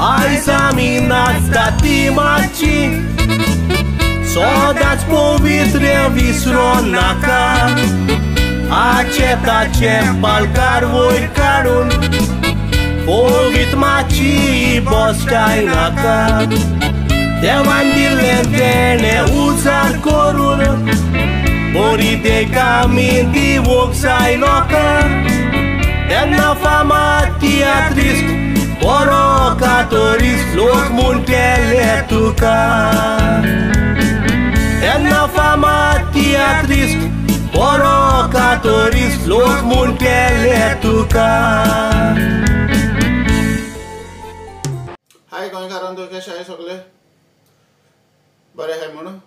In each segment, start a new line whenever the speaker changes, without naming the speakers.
Ai examinat statimaci S-o dați povitre visron la car Aceta ce palcar voi carun Povit maci boscai naca. car De vandile de neuzar corul Bori de camin divoxai loca De-a fama teatrist बरो कातोरिस्ट लोक म्हूण केले तुका तेन्ना फामाद तियात्रिस्ट बरो कातोरिस्ट लोक म्हूण केले तुका
हाय गोंयकारांचो कशें आहाय सगळे बरें आहाय म्हणून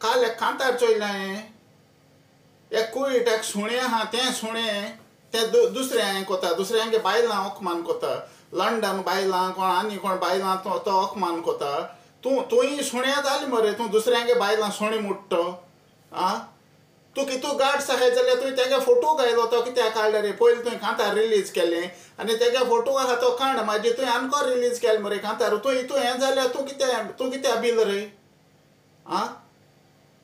काल एक कांतार चोयलें हांवें एक कुयट एक सुणें आहा तें सुणें तें दु दुसऱ्यां कोता दुसऱ्यांगे बायलां ओखमान कोता लंडन बायलां कोण आनी कोण बायलां तो तो ओकमान कोता तूं तुंय सुण्या जाली मरे. तूं दुसऱ्यांगे बायलां सुणी मुट्टो? आं? तूं कितू गाड्स साहे जाल्यार तुवें तेगे फोटो घायलो तो कित्याक काडले रे पयलीं तुवें कांतार रिलीज केलें. आनी तेगे फोटो आहा तो काण मागीर तुवें आमको रिलीज केलें मरे. कांतार तूं हितू हें जाल्यार तूं कित्या तूं कित्या बील रे? आं?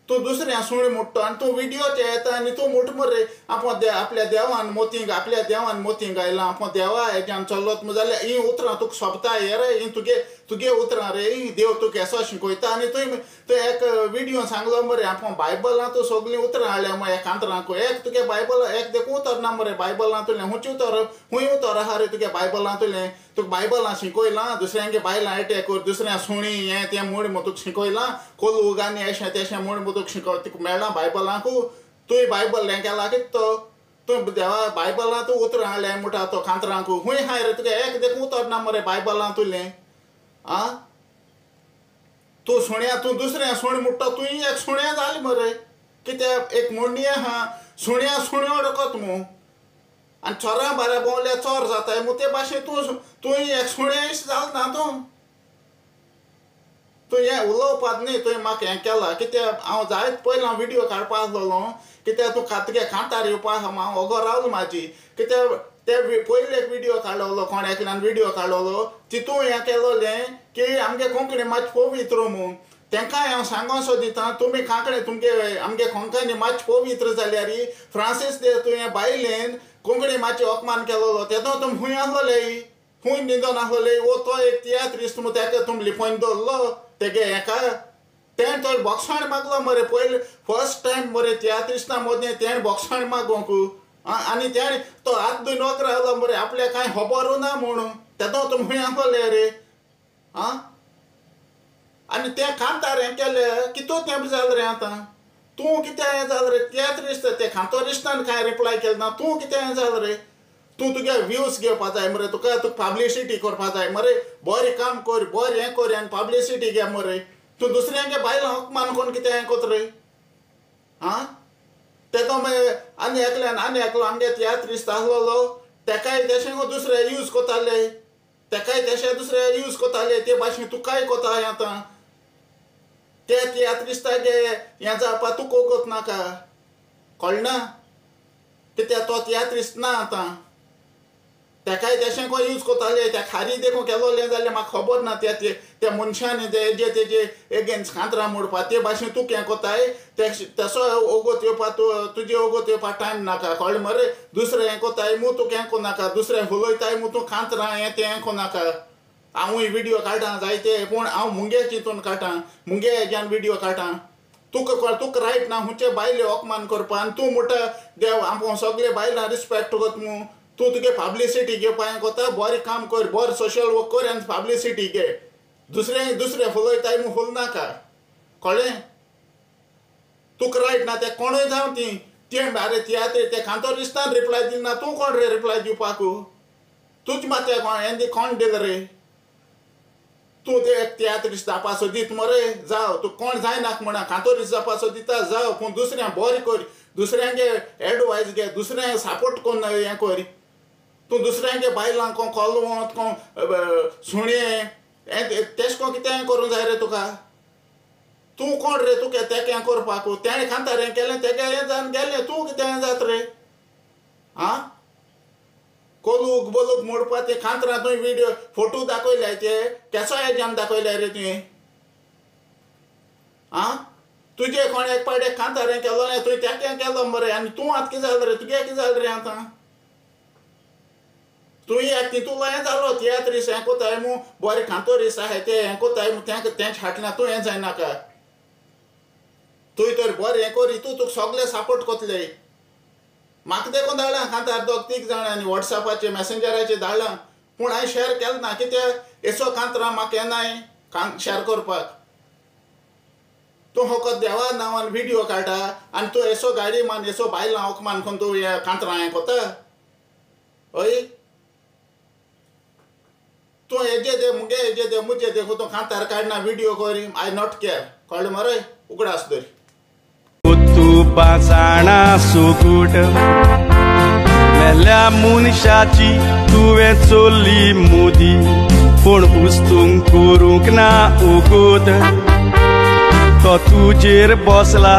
तूं दुसऱ्या सुणी आनी तूं विडियो ते तूं मुठ मरे आपूण दे देवान मोतींक आपल्या देवान मोतींक आयला आपूण देवा हेज्यान चल्लोत जाल्यार ही उतरां तुका सोबता हे रे ही तुगे तुगे उतरां रे ही देव तुका एसो शिकयता तुवें तुवें एक विडियो सांगलो मरे, आपूण बायबलां तूं सगलीं उतरां हाडल्या मरे एक कांतरांक एक तुगे बायबल, एक देखून उतर ना मरे. बायबलां तुलें हुंच उतर खूंय उतर आहा रे तुगे बायबलां तुलें तुका बायबलां शिकयलां. दुसऱ्यांगे बायलां एटे कर दुसऱ्या सुणी, हें, तें म्हूण तुका शिकयलां. कोलू गानी अशें तेशें म्हूण मग तुका तुका मेळना बायबलांकू तुवें बायबल हें केलां कित तो तुवें देवा बायबलां तूं उतरां हाडलें म्हणटा तो कांतरांकू खूंय हाय रे तुगे एक देखून उतर ना मरे बायबलां तुलें आं तूं सुण्या तूं दुसरें सुण मुट्टा तुवें एक सुण्या जालें मरे कित्याक एक मोडणी आहा सुण्या सुण्यो रकत मू आनी चोरां बाऱ्या भोंवल्या चोर जाताय मू ते भाशेन तूं तुवें एक सुण्या जाल ना तूं? तूं हें उलोवपाक न्ही तुवें म्हाका हें केलां कित्याक हांव जायत पयलीं हांव विडियो काडपा आसलोलो कित्याक तूं खातगे खांतार येवपा हांव ओगो रावलो म्हाजी कित्याक ते पयले एक विडियो काडलोलो कोण एकल्यान विडियो काडलोलो तितू हें केलोलें की आमगे कोंकणी मातशें पवित्र म्हूण तेंकाय हांव सांगो सो दिता तुमी कांकणे तुमगे आमगे कोंकणी मातशें पवित्र जाल्यार फ्रांसीस दे तुवें बायलेन कोंकणी मातशें अपमान केलोलो तेदो तुमी खूंय आसलोले खूंय न्हिदोन आसलोले वो तो एक तियात्रिस्ट म्हूण तेका तुम लिपोवन दवरलो तेगे हेका तेणें तो बॉक्साण मागलो मरे पयले फर्स्ट टायम मरे तियात्रिस्टां मदें तेण बॉक्साण मागोंक आनी तेणें तो हात दुय नोक आहलो मरे आपल्या कांय खबरू ना म्हणून. तेदो तुम खूंय रे. आं? आनी तें खांतार हें केलें कितू तेंप जालें रे आतां? तूं कितें हें जालें रे? तियात्रिस्ट ते कांतोरिस्टान कांय रिप्लाय केलें ना तूं कितें हें जालें रे? तूं तुगे व्यूज़ घेवपा जाय, मरे तुका तुका पब्लिसिटी करपा मरे बरें काम कर, बरें हें कर पब्लिसिटी घे मरे. तूं दुसऱ्यांगे बायलां हकमान कोण कितें हें कोत रे? आं तेका आनी एकल्यान आनी एकलो आमगे तेशें दुसरे यूज़ कोताले. तेकाय दुसरे यूज़ कोताले. ते भाशेन तुकाय कोता आतां? ते तियात्रिस्तागे हें जावपा तूं नाका. कळना? कित्याक तो तियात्रिस्ट ना आतां? तेकाय तेशें कोण यूज़ कोताले त्या खारी देखून केलोलें जाल्यार म्हाका खबर ना त्या त्या मनशान तेजे तेजे एगेन्स्ट कांतरां मोडपा ते भाशेन तूं हें कोताय तेसो ओगोत येवपा तुजे ओगोत येवपा टायम नाका कळ्ळें मरे दुसरें हें कोताय मू तूं हें कोनाका दुसरें उलयताय मू तूं कांतरां हें तें हें कोनाका हांवूय विडियो काडटां जायते पूण हांव मुंगे चिंतून काडटां मुंगे हेज्यान विडियो काडटां तुका तुका रायट ना हुंचे बायले अपमान करपा आनी तूं म्हणटा देव आपूण सगळे बायलां रिस्पेक्ट करत मू तूं तुगे पब्लिसिटी घेवपा हें कोता बरें काम कर बरें सोशल वर्क कर आनी पब्लिसिटी घे दुसरें दुसरें उलयताय मू उलनाका कळ्ळें तुका रायट ना, तें कोणूय जावं ती तें अरे तियात्र ते कांतोरिस्तान रिप्लाय दिना तूं कोण रे रिप्लाय दिवपाक तूंच मात कोण हें दी कोण दिल रे? तूं ते तियात्रिस्ट जावपा सो दीत मरे जाव तूं कोण जायनाक म्हणा कांतोरिस्ट जावपा सो दिता जाव पूण दुसऱ्यां बरें कर दुसऱ्यांगे एडवायस घे दुसऱ्यांक सापोर्ट कोन्न हें कर? तूं दुसऱ्यांगे बायलांक कोण कोलवंत कोण सुणें? हें तेश कोन कितें करूंक जाय रे तुका? तूं कोण रे? तुका तेका करपाक तेणें खांतार केलें तेगे हें जावन गेलें तूं कितें जात रे? आं? कोलूक, बोलूक मोडपा ते खांतरा तुवें व्हिडिओ फ़ोटो दाखयल्याय ते, केसो एजाम दाखयल्या रे तुवें आं? तुजे कोण एक पावट एक कांतारें केलो न्ही तुवें तें केलो मरे, आनी तूं आतां कितें जालें रे, तुगे कितें जालें रे आतां? तुवें एक तितू हें जालो तियात्र रिस हें कोताय मू बरें खांतो रिस आहाय ते हें कोताय मू तें तेंच हाटल्या तूं हें जायनाका तुवें तर बरें हें कोर हितू तुका सगळे सपोर्ट कोतले. म्हाका देखून धाडलां कांतार दोग तीग जाणांनी वॉट्सॅपाचेर मॅसेंजराचेर धाडलां पूण हांवें शॅर केलें ना कित्याक एसो कांतरां म्हाका येनाय कां शॅर करपाक. तूं फकत देवा नांवान व्हिडियो काडटा आनी तूं एसो गाडी मान एसो बायलां ओक मान कोन्न तूं हें कांतरां हें कोता? हय? तूं हेजे दे मुगे हेजे दे मुजे दे तूं कांतार काडना व्हिडिओ कोरी आय नॉट केअर कळ्ळें मरे उगडास तरी
तू पासाणा सुकूट। मेल्या मनशाची, तुवें चोल्ली मोदी। पूण उस्तूंक करूंक ना उगोत तो तुजेर बसला।